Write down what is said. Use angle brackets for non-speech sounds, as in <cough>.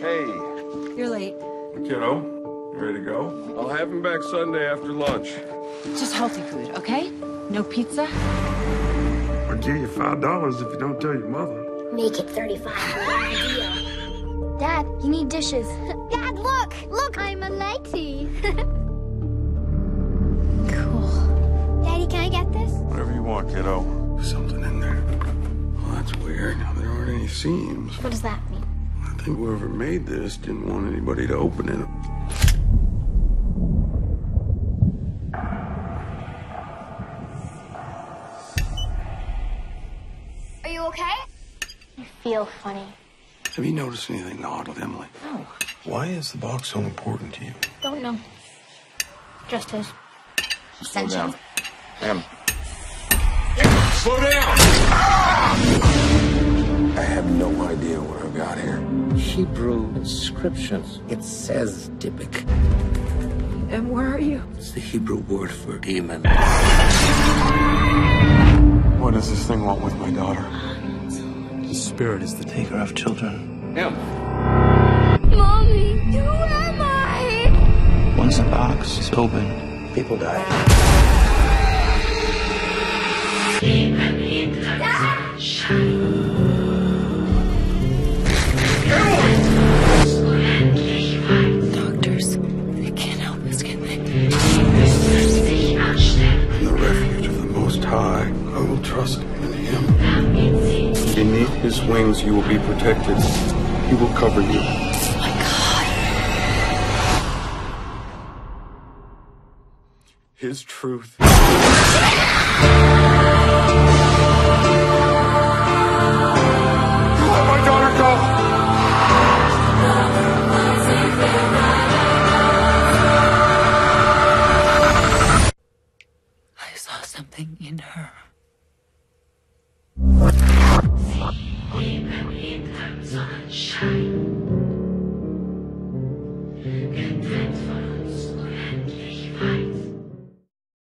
Hi. Hey, You're late. kiddo. You ready to go? I'll have him back Sunday after lunch. Just healthy food, okay? No pizza? I'll give you five dollars if you don't tell your mother. Make it 35 deal. Dad, you need dishes. <laughs> Dad, look! Look, I'm a lady. <laughs> cool. Daddy, can I get this? Whatever you want, kiddo. Something in there. Well, that's weird. There aren't any seams. What does that mean? I think whoever made this didn't want anybody to open it. Are you okay? I feel funny. Have you noticed anything odd with Emily? No. Why is the box so important to you? Don't know. Just his. Slow down. Em. Slow down! I have no idea what I've got here. Hebrew inscriptions. It says Dybbuk. And where are you? It's the Hebrew word for demon. What does this thing want with my daughter? The spirit is the taker of children. Em. Mommy, who am I? Once the box is open, people die. Him. Beneath His wings, you will be protected. He will cover you. His truth. Let my Leben hinterm Sonnenschein, getrennt von